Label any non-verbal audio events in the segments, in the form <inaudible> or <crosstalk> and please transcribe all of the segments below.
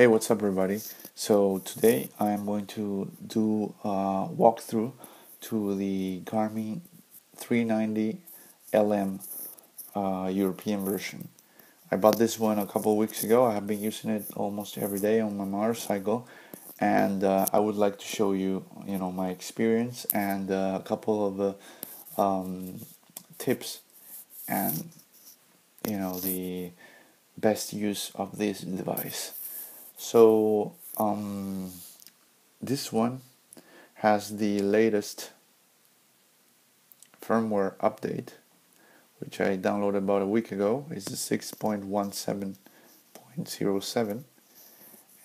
Hey, what's up, everybody? So today I am going to do a walkthrough to the Garmin 390 LM uh, European version. I bought this one a couple weeks ago. I have been using it almost every day on my motorcycle, and uh, I would like to show you, you know, my experience and uh, a couple of uh, um, tips and you know the best use of this device. So um, this one has the latest firmware update, which I downloaded about a week ago. It's the 6.17.07,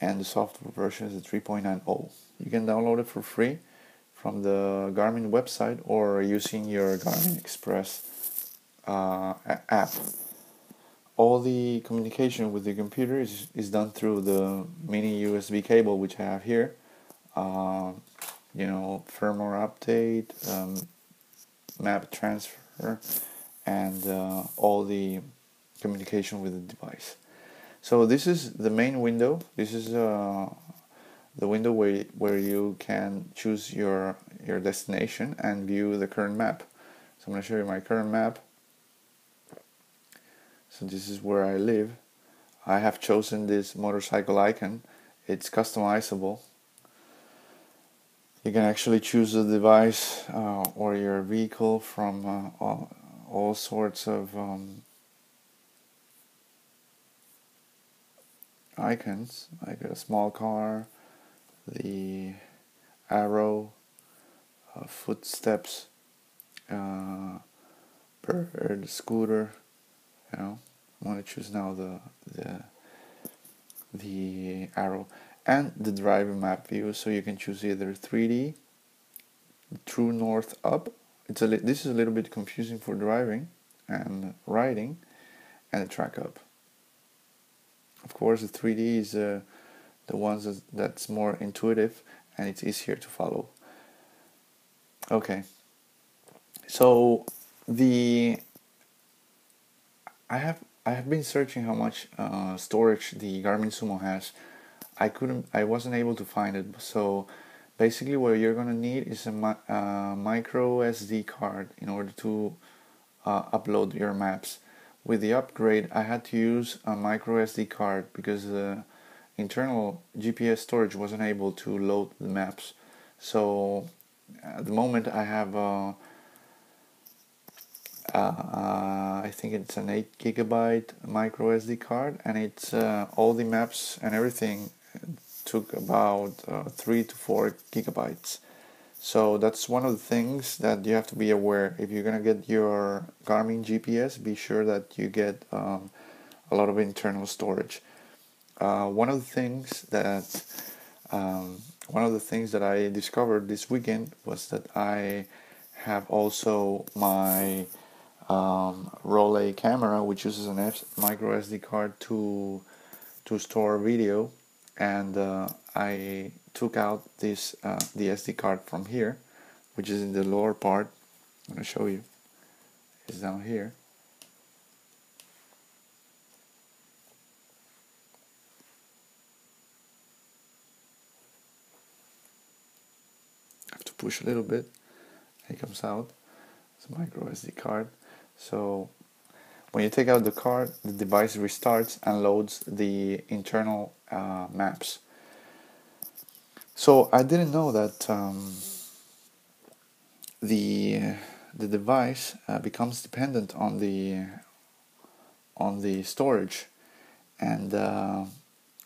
and the software version is the 3.90. You can download it for free from the Garmin website or using your Garmin Express uh, app all the communication with the computer is, is done through the mini USB cable which I have here. Uh, you know, firmware update, um, map transfer, and uh, all the communication with the device. So this is the main window. This is uh, the window where, where you can choose your, your destination and view the current map. So I'm going to show you my current map so this is where I live. I have chosen this motorcycle icon. It's customizable. You can actually choose the device uh, or your vehicle from uh, all, all, sorts of um, icons like a small car the arrow uh, footsteps uh, bird scooter I want to choose now the the the arrow. And the driver map view so you can choose either 3D true north up. It's a this is a little bit confusing for driving and riding and track up. Of course the 3D is uh, the ones that, that's more intuitive and it's easier to follow. Okay. So the I have I have been searching how much uh, storage the Garmin Zumo has. I couldn't, I wasn't able to find it. So basically, what you're gonna need is a uh, micro SD card in order to uh, upload your maps. With the upgrade, I had to use a micro SD card because the internal GPS storage wasn't able to load the maps. So at the moment, I have uh, I think it's an 8 gigabyte micro SD card and it's uh, all the maps and everything took about uh, 3 to 4 gigabytes. So that's one of the things that you have to be aware. If you're gonna get your Garmin GPS be sure that you get um, a lot of internal storage. Uh, one of the things that um, one of the things that I discovered this weekend was that I have also my um, Rollei camera which uses an F micro SD card to to store video. And uh, I took out this uh, the SD card from here which is in the lower part. I'm to show you. It's down here. I have to push a little bit. It comes out. It's a micro SD card so when you take out the card, the device restarts and loads the internal uh, maps. So I didn't know that um, the the device uh, becomes dependent on the on the storage, and uh,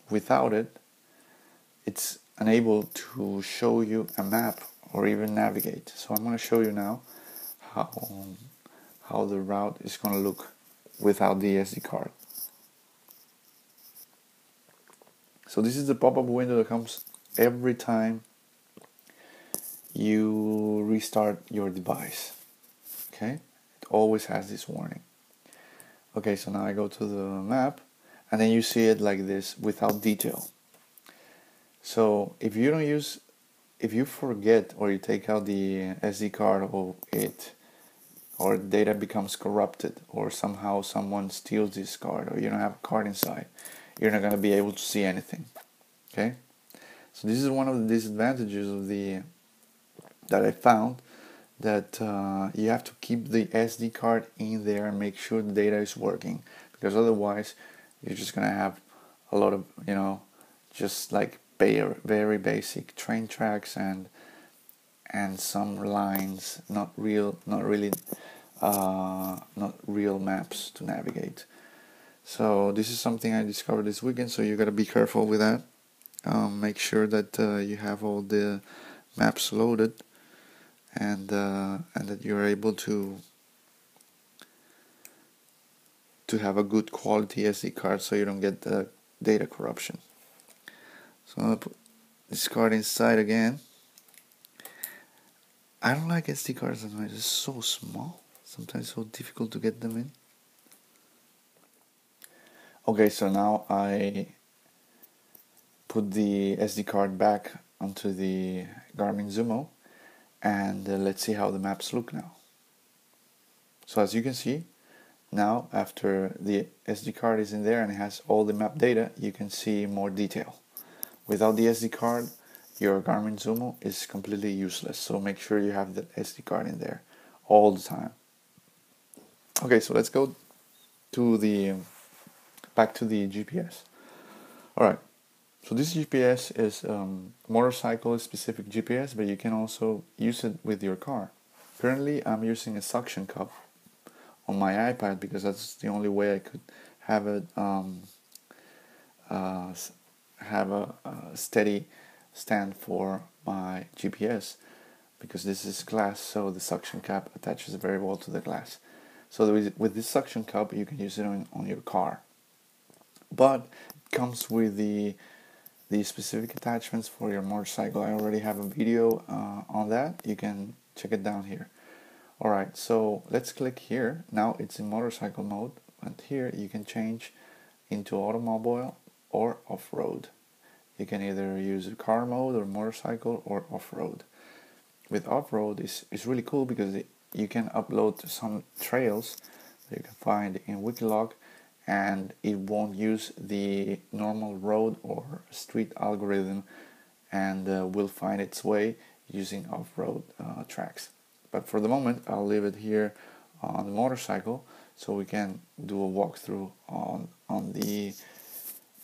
without it, it's unable to show you a map or even navigate. So I'm going to show you now how how the route is going to look without the SD card. So this is the pop-up window that comes every time you restart your device. Okay, it always has this warning. Okay, so now I go to the map and then you see it like this without detail. So if you don't use, if you forget or you take out the SD card of it, or data becomes corrupted or somehow someone steals this card or you don't have a card inside you're not going to be able to see anything Okay, so this is one of the disadvantages of the that I found that uh, you have to keep the SD card in there and make sure the data is working because otherwise you're just gonna have a lot of you know just like very basic train tracks and and some lines not real not really uh, not real maps to navigate so this is something I discovered this weekend so you gotta be careful with that um, make sure that uh, you have all the maps loaded and uh, and that you're able to to have a good quality SD card so you don't get the data corruption. So I'm gonna put this card inside again. I don't like SD cards sometimes, it's so small, sometimes so difficult to get them in. Okay, so now I put the SD card back onto the Garmin Zumo and uh, let's see how the maps look now. So as you can see, now after the SD card is in there and it has all the map data, you can see more detail. Without the SD card, your Garmin Zumo is completely useless. So make sure you have the SD card in there all the time. Okay, so let's go to the back to the GPS. All right, so this GPS is um, motorcycle specific GPS, but you can also use it with your car. Currently, I'm using a suction cup on my iPad because that's the only way I could have it um, uh, have a, a, steady stand for my GPS because this is glass, so the suction cap attaches very well to the glass. So with, this suction cup, you can use it on, on your car, but it comes with the the specific attachments for your motorcycle. I already have a video uh, on that. You can check it down here. Alright, so let's click here. Now it's in motorcycle mode, and here you can change into automobile or off-road. You can either use car mode or motorcycle or off-road. With off-road is is really cool because you can upload some trails that you can find in Wikiloc and it won't use the normal road or street algorithm and uh, will find its way using off-road uh, tracks. But for the moment I'll leave it here on the motorcycle so we can do a walkthrough on, on the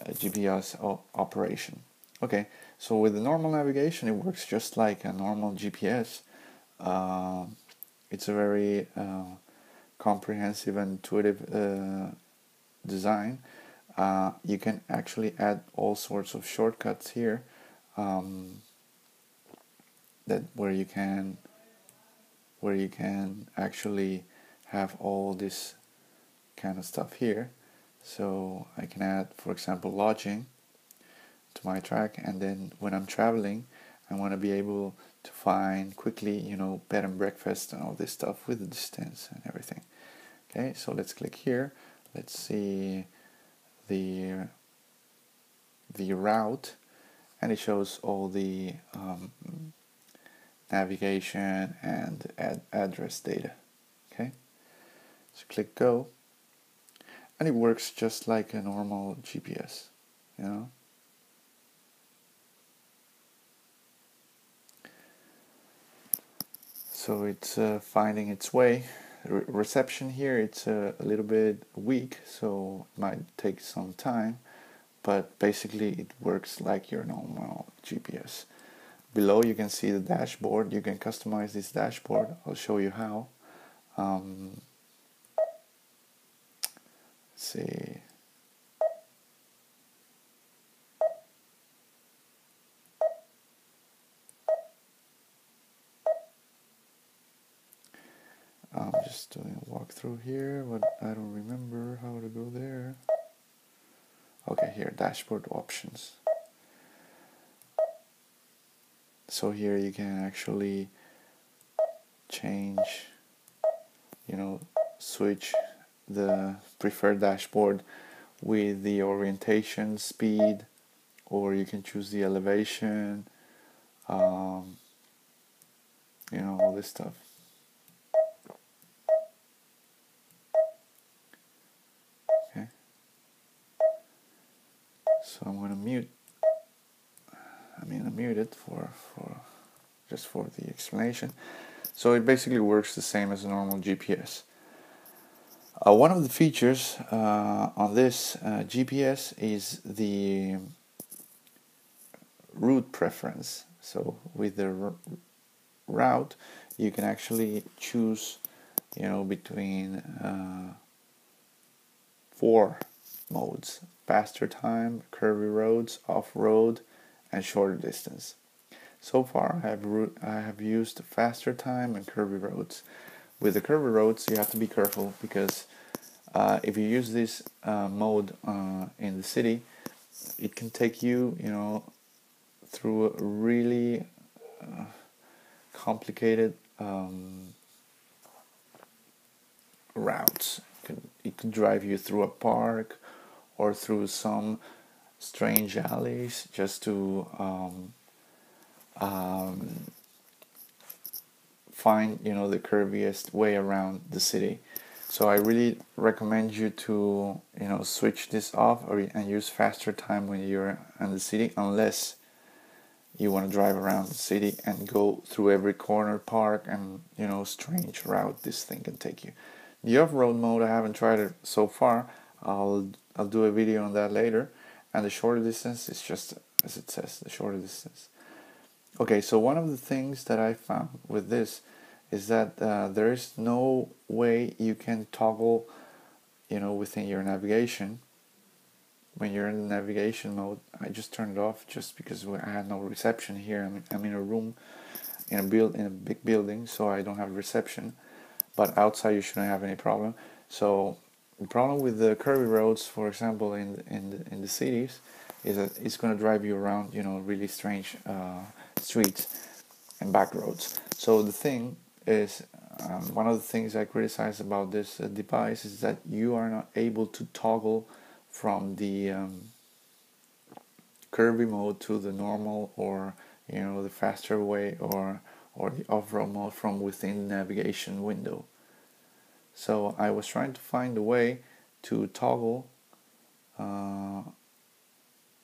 GPS operation. Okay, so with the normal navigation it works just like a normal GPS. Uh, it's a very uh, comprehensive and intuitive uh, design, uh, you can actually add all sorts of shortcuts here um, that where you can where you can actually have all this kind of stuff here so I can add for example lodging to my track and then when I'm traveling I want to be able to find quickly you know bed and breakfast and all this stuff with the distance and everything. Okay so let's click here. Let's see the the route and it shows all the um, navigation and ad address data. Okay so click go and it works just like a normal GPS you know? So it's uh, finding its way. Re reception here it's a, a, little bit weak so it might take some time but basically it works like your normal GPS below you can see the dashboard. You can customize this dashboard. I'll show you how. Um, see I'm just doing a walkthrough here, but I don't remember how to go there. Okay, here, dashboard options. So here you can actually change, you know, switch the preferred dashboard with the orientation speed, or you can choose the elevation, um, you know, all this stuff. Okay so I'm going to mute I mean I mute it for, for just for the explanation. So it basically works the same as a normal GPS. Uh, one of the features uh, on this uh, GPS is the route preference. So with the route, you can actually choose, you know, between uh, four modes: faster time, curvy roads, off-road, and shorter distance. So far, I have I have used faster time and curvy roads. With the curvy roads, you have to be careful because uh, if you use this uh, mode uh, in the city, it can take you, you know, through a really uh, complicated um, routes. It can, drive you through a park or through some strange alleys just to um, um, find you know the curviest way around the city. So I really recommend you to you know switch this off or and use faster time when you're in the city unless you want to drive around the city and go through every corner park and you know strange route this thing can take you. The off-road mode i haven't tried it so far. I'll i'll do a video on that later. And the shorter distance is just as it says the shorter distance. Okay so one of the things that i found with this is that uh, there is no way you can toggle you know within your navigation. When you're in the navigation mode I just turned it off just because I had no reception here. I'm, I'm in a room in a build in a big building so I don't have reception. But outside you shouldn't have any problem. So the problem with the curvy roads for example in in the, in the cities is that it's going to drive you around you know really strange uh, streets and back roads. So the thing is um, one of the things I criticize about this uh, device is that you are not able to toggle from the um, curvy mode to the normal or you know the faster way or or the off-road mode from within the navigation window. So I was trying to find a way to toggle uh,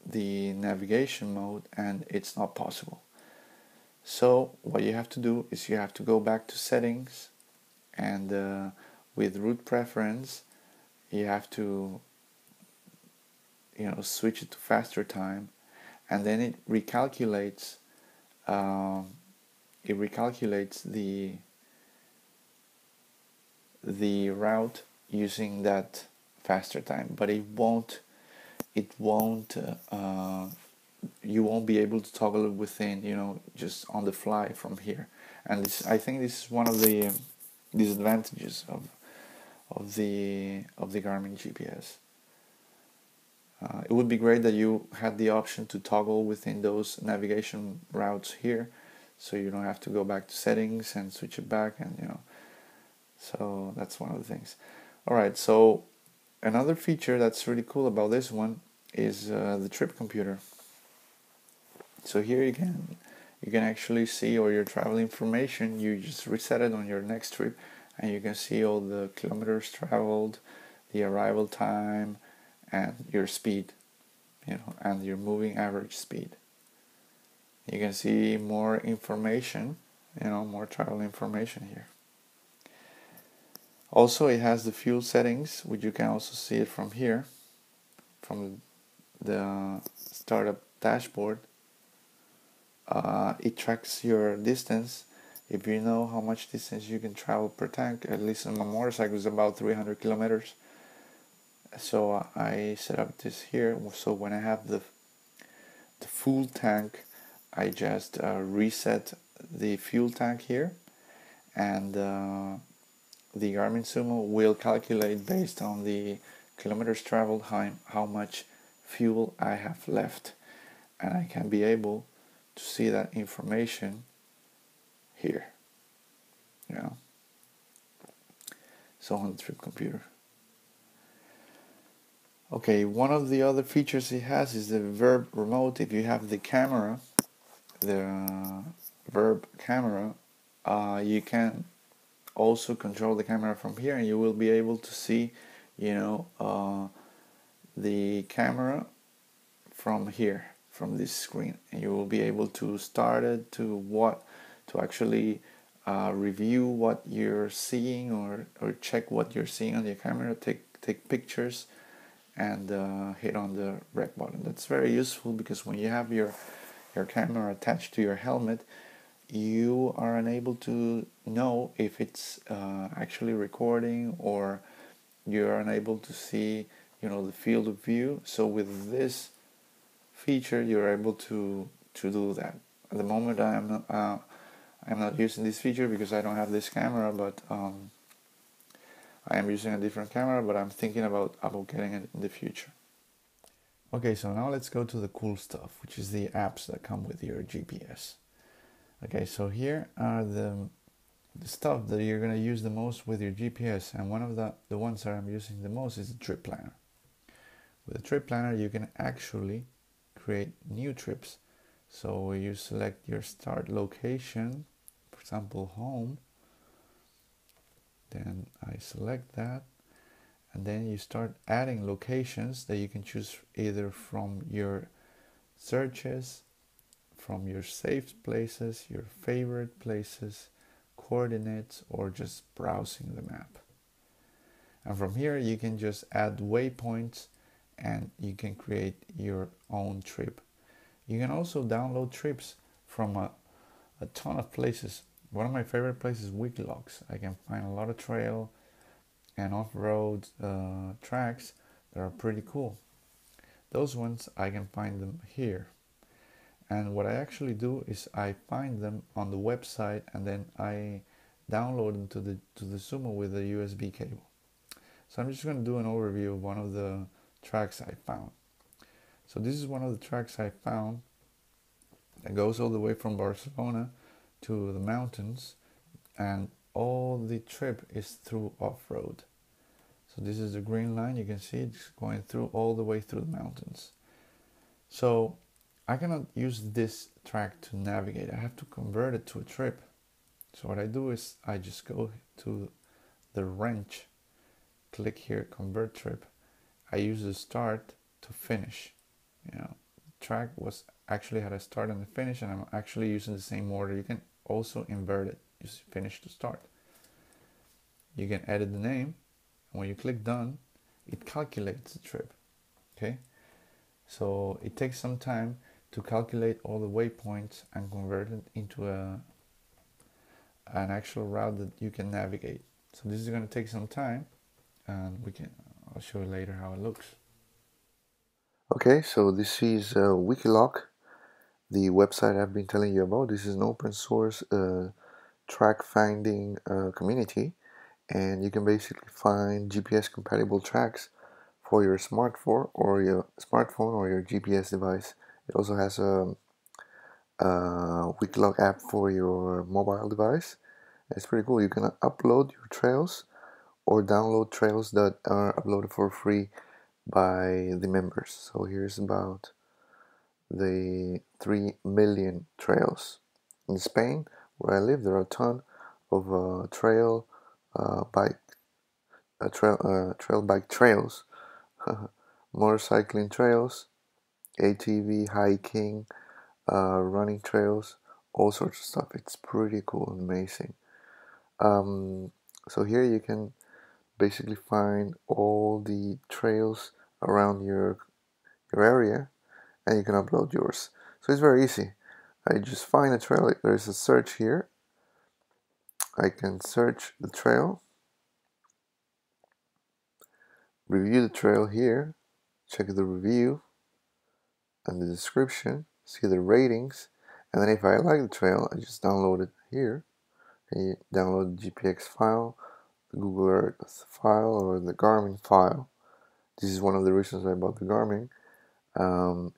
the navigation mode and it's not possible so what you have to do is you have to go back to settings and uh, with route preference you have to you know switch it to faster time. And then it recalculates um, it recalculates the the route using that faster time. But it won't it won't uh, you won't be able to toggle it within you know just on the fly from here. And this I think this is one of the disadvantages of of the of the Garmin GPS uh, it would be great that you had the option to toggle within those navigation routes here so you don't have to go back to settings and switch it back and you know. So that's one of the things. All right so another feature that's really cool about this one is uh, the trip computer so here you can you can actually see all your travel information you just reset it on your next trip and you can see all the kilometers traveled the arrival time and your speed, you know, and your moving average speed. You can see more information, you know, more travel information here. Also, it has the fuel settings, which you can also see it from here, from the startup dashboard. Uh, it tracks your distance. If you know how much distance you can travel per tank, at least on my motorcycle is about 300 kilometers. So I set up this here. So when I have the the full tank I just uh, reset the fuel tank here. And uh, the Garmin Zumo will calculate based on the kilometers traveled how, how much fuel I have left. And I can be able to see that information here you know so on the trip computer Okay, one of the other features it has is the VIRB remote. If you have the camera, the uh, VIRB camera, uh, you can also control the camera from here and you will be able to see, you know, uh, the camera from here. From this screen and you will be able to start it to what to actually uh, review what you're seeing or, or check what you're seeing on your camera take take pictures and uh, hit on the rec button. That's very useful because when you have your your camera attached to your helmet you are unable to know if it's uh, actually recording or you're unable to see you know the field of view. So with this feature you're able to to do that. At the moment I am not, uh, I'm not using this feature because I don't have this camera but um, I am using a different camera but I'm thinking about about getting it in the future. Okay so now let's go to the cool stuff which is the apps that come with your GPS okay so here are the the stuff that you're going to use the most with your GPS and one of the, the ones that I'm using the most is the trip planner. With the trip planner you can actually create new trips. So you select your start location, for example home, then I select that and then you start adding locations that you can choose either from your searches, from your saved places, your favorite places, coordinates or just browsing the map. And from here you can just add waypoints and you can create your own trip. You can also download trips from a, a ton of places. One of my favorite places is Wikilocs. I can find a lot of trail and off-road uh, tracks that are pretty cool. Those ones I can find them here and what I actually do is I find them on the website and then I download them to the to the Zumo with a USB cable. So I'm just going to do an overview of one of the tracks I found. So this is one of the tracks I found that goes all the way from Barcelona to the mountains and all the trip is through off-road. So this is the green line, you can see it's going through all the way through the mountains. So I cannot use this track to navigate. I have to convert it to a trip. So what I do is I just go to the wrench, click here, convert trip. I use the start to finish. You know, track was actually had a start and a finish, and I'm actually using the same order. You can also invert it. Just finish to start. You can edit the name, and when you click done, it calculates the trip. Okay, so it takes some time to calculate all the waypoints and convert it into a an actual route that you can navigate. So this is going to take some time and we can I'll show you later how it looks. Okay, so this is uh, Wikiloc, the website I've been telling you about. This is an open source uh, track finding uh, community and you can basically find GPS compatible tracks for your smartphone or your smartphone or your GPS device. It also has a, a Wikiloc app for your mobile device. It's pretty cool. You can upload your trails or download trails that are uploaded for free by the members. So here's about the 3 million trails. In Spain, where I live, there are a ton of uh, trail uh, bike uh, trail uh, trail bike trails, <laughs> motorcycling trails, ATV, hiking, uh, running trails, all sorts of stuff. It's pretty cool and amazing. Um, so here you can basically find all the trails around your your area and you can upload yours. So it's very easy. I just find a trail. There's a search here. I can search the trail, review the trail here, check the review, and the description, see the ratings, and then if I like the trail, I just download it here. I download the GPX file, the Google Earth file, or the Garmin file. This is one of the reasons I bought the Garmin. Um,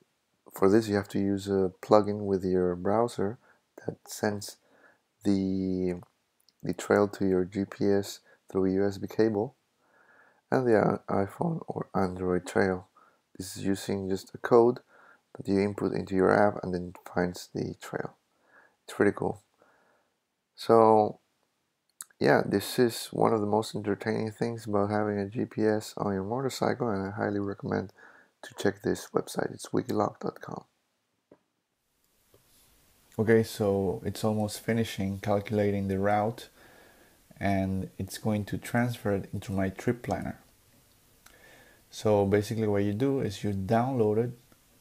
for this, you have to use a plugin with your browser that sends the the trail to your GPS through a USB cable and the iPhone or Android trail. This is using just a code that you input into your app and then finds the trail. It's pretty cool. So yeah, this is one of the most entertaining things about having a GPS on your motorcycle and I highly recommend to check this website. It's wikiloc.com. okay so it's almost finishing calculating the route and it's going to transfer it into my trip planner so basically what you do is you download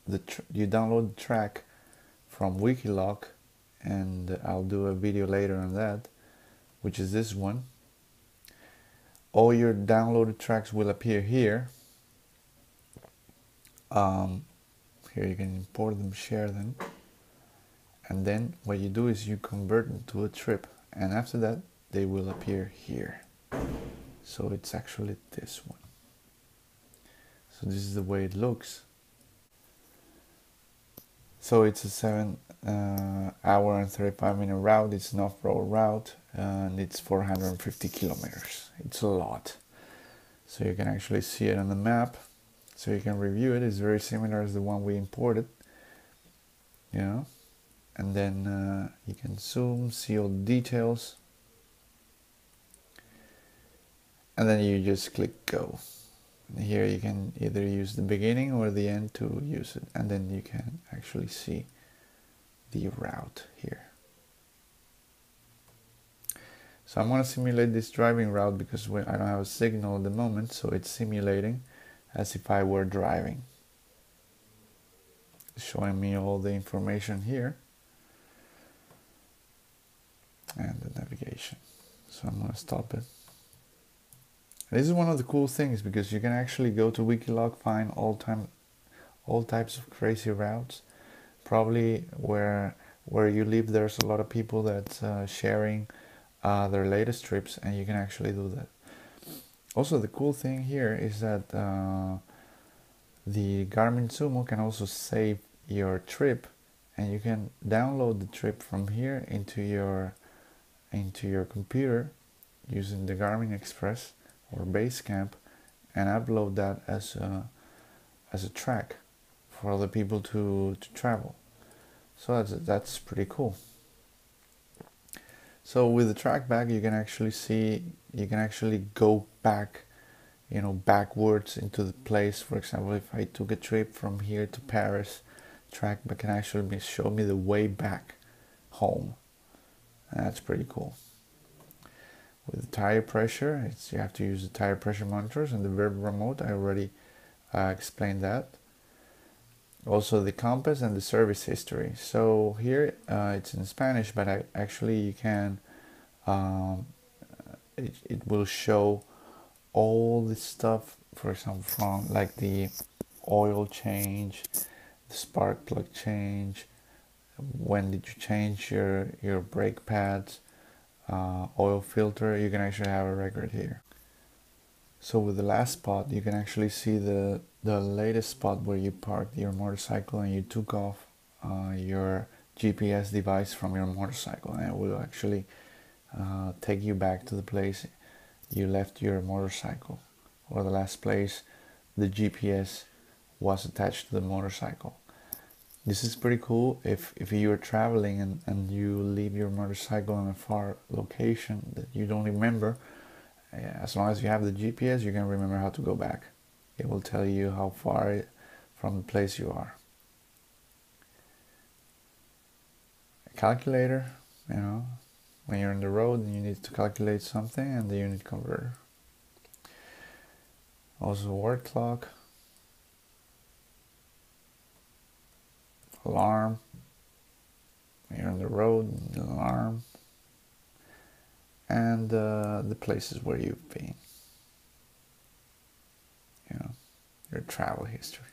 the you download the track from Wikiloc and I'll do a video later on that which is this one. All your downloaded tracks will appear here. Um, here you can import them share them. And then what you do is you convert them to a trip. And after that they will appear here. So it's actually this one. So this is the way it looks so it's a 7 uh, hour and 35 minute route. It's an off-road route and it's 450 kilometers. It's a lot. So you can actually see it on the map. So you can review it. It's very similar as the one we imported you know? And then uh, you can zoom see all the details. And then you just click go here you can either use the beginning or the end to use it and then you can actually see the route here so I'm going to simulate this driving route because I don't have a signal at the moment so it's simulating as if I were driving showing me all the information here and the navigation. So I'm gonna stop it. This is one of the cool things because you can actually go to Wikiloc, find all time, all types of crazy routes. Probably where where you live, there's a lot of people that's uh, sharing uh, their latest trips, and you can actually do that. Also, the cool thing here is that uh, the Garmin Zumo can also save your trip, and you can download the trip from here into your into your computer using the Garmin Express or Basecamp and upload that as a, as a track for other people to, to travel. So that's, that's pretty cool. So with the track back, you can actually see, you can actually go back, you know, backwards into the place. For example, if I took a trip from here to Paris, track back can actually show me the way back home. That's pretty cool. With the tire pressure, it's, you have to use the tire pressure monitors and the VIRB remote. I already uh, explained that. Also the compass and the service history. So here uh, it's in Spanish, but I, actually you can, um, it, it will show all the stuff, for example, from like the oil change, the spark plug change, when did you change your, your brake pads, uh, oil filter, you can actually have a record here. So with the last spot, you can actually see the, the latest spot where you parked your motorcycle and you took off uh, your GPS device from your motorcycle and it will actually uh, take you back to the place you left your motorcycle or the last place the GPS was attached to the motorcycle this is pretty cool. If if you're traveling and, and you leave your motorcycle in a far location that you don't remember eh, as long as you have the GPS you can remember how to go back. It will tell you how far from the place you are. A calculator you know when you're on the road and you need to calculate something and the unit converter. Also word clock alarm. you're on the road, alarm. And uh, the places where you've been. You know, your travel history.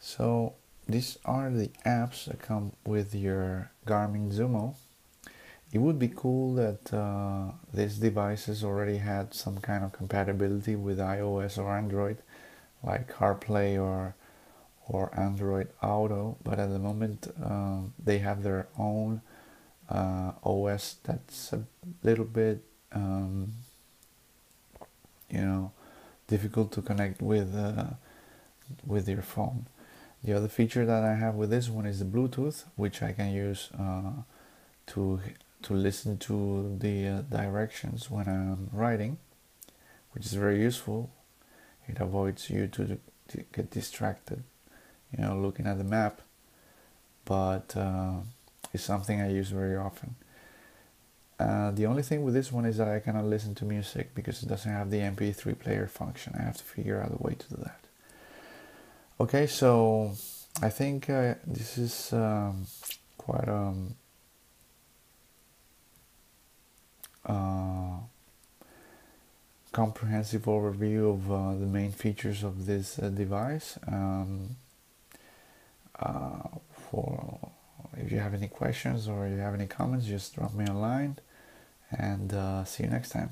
So these are the apps that come with your Garmin Zumo. It would be cool that uh, these devices already had some kind of compatibility with iOS or Android, like CarPlay or or Android Auto, but at the moment um, they have their own uh, OS that's a little bit, um, you know, difficult to connect with uh, with your phone. The other feature that I have with this one is the Bluetooth, which I can use uh, to to listen to the uh, directions when I'm riding, which is very useful. It avoids you to, to get distracted you know, looking at the map. but uh, it's something I use very often. Uh, the only thing with this one is that I cannot listen to music because it doesn't have the MP3 player function. I have to figure out a way to do that. Okay, so I think uh, this is um, quite um, uh, comprehensive overview of uh, the main features of this uh, device. Um, for if you have any questions or you have any comments, just drop me a line and uh, see you next time.